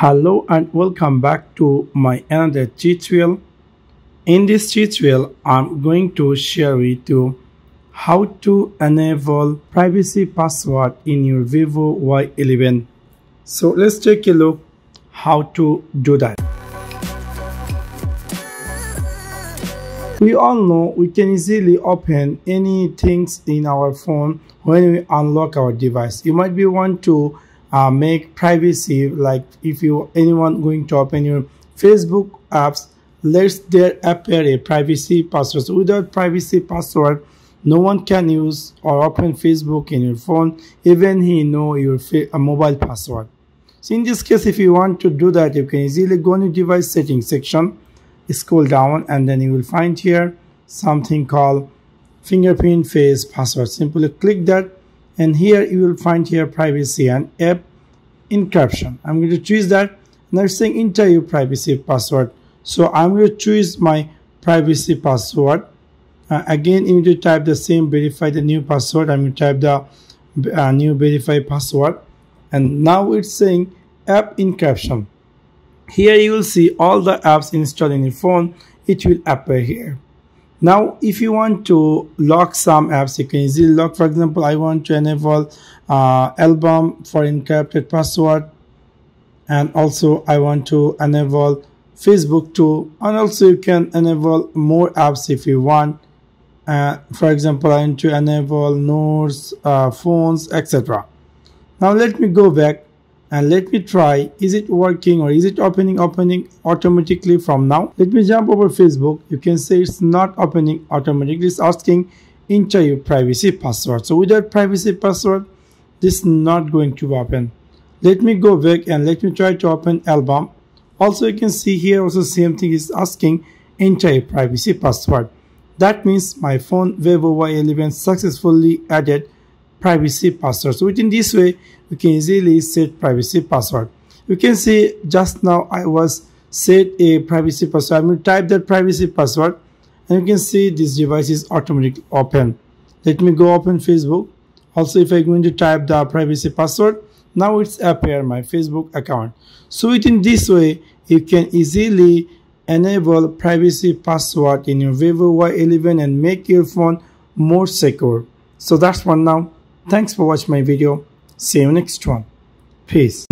hello and welcome back to my another tutorial. In this tutorial i'm going to share with you how to enable privacy password in your vivo y11 so let's take a look how to do that. We all know we can easily open any things in our phone when we unlock our device. You might be want to uh, make privacy like if you anyone going to open your facebook apps let there appear a privacy password. Without privacy password no one can use or open facebook in your phone even he know your mobile password. So in this case if you want to do that you can easily go into device settings section scroll down and then you will find here something called fingerprint face password. Simply click that and here you will find here privacy and app encryption. I'm going to choose that. Now it's saying enter your privacy password. So i'm going to choose my privacy password. Uh, again you need to type the same verify the new password. I'm going to type the uh, new verify password. And now it's saying app encryption. Here you will see all the apps installed in your phone. It will appear here now if you want to lock some apps you can easily lock for example i want to enable uh, album for encrypted password and also i want to enable facebook too. And also you can enable more apps if you want. Uh, for example i want to enable notes uh, phones etc now let me go back and let me try is it working or is it opening opening automatically from now? Let me jump over facebook. You can say it's not opening automatically. It's asking enter your privacy password. So without privacy password this is not going to open let me go back and let me try to open album. Also you can see here also same thing is asking enter your privacy password. That means my phone vivo y11 successfully added privacy password. So within this way, we can easily set privacy password. You can see just now I was set a privacy password. I'm going to type that privacy password and you can see this device is automatically open. Let me go open Facebook. Also, if I'm going to type the privacy password, now it's appear my Facebook account. So within this way, you can easily enable privacy password in your Vivo Y11 and make your phone more secure. So that's one now. Thanks for watching my video. See you next one. Peace.